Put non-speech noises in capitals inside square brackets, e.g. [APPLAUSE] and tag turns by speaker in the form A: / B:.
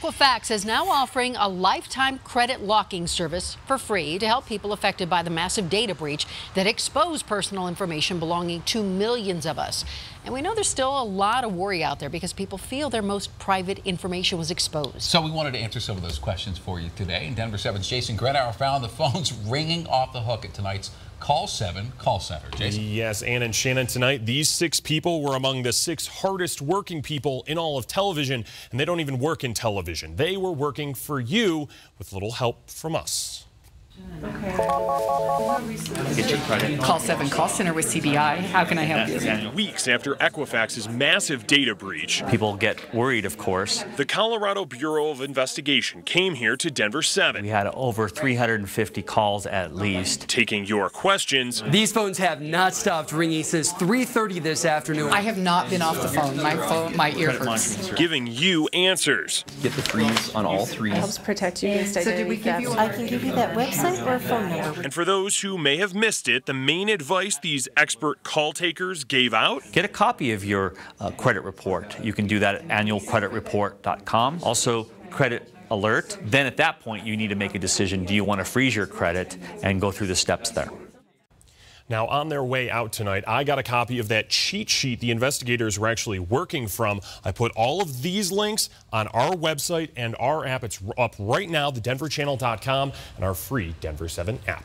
A: Equifax is now offering a lifetime credit locking service for free to help people affected by the massive data breach that exposed personal information belonging to millions of us. And we know there's still a lot of worry out there because people feel their most private information was exposed.
B: So we wanted to answer some of those questions for you today. And Denver 7's Jason Gruenauer found the phones [LAUGHS] ringing off the hook at tonight's Call 7 call center. Jason.
C: Yes, Ann and Shannon, tonight, these six people were among the six hardest working people in all of television, and they don't even work in television. They were working for you with little help from us.
D: Okay. Get your credit. Call 7 call center with CBI. How can I help you?
C: Weeks after Equifax's massive data breach,
E: people get worried, of course.
C: The Colorado Bureau of Investigation came here to Denver 7.
E: We had over 350 calls at least.
C: Taking your questions.
F: These phones have not stopped ringing since 3:30 this afternoon.
D: I have not been off the phone. My phone, my ear hurts.
C: Giving you answers.
G: Get the freeze on all three.
H: Helps protect you against
D: identity so did we give you
H: I can give you that website or phone number.
C: And for those who may have missed it, the main advice these expert call takers gave out
E: get a copy of your uh, credit report. You can do that at annualcreditreport.com. Also, credit alert. Then at that point, you need to make a decision do you want to freeze your credit and go through the steps there.
C: Now, on their way out tonight, I got a copy of that cheat sheet the investigators were actually working from. I put all of these links on our website and our app. It's up right now, thedenverchannel.com, and our free Denver 7 app.